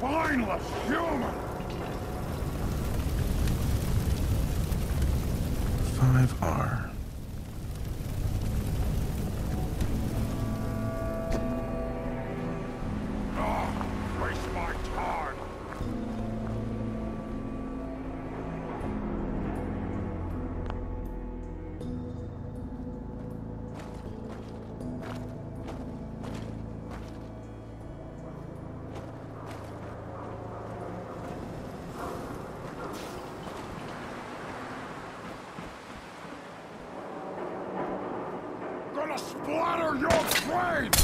spineless human! Five R. splatter your brain!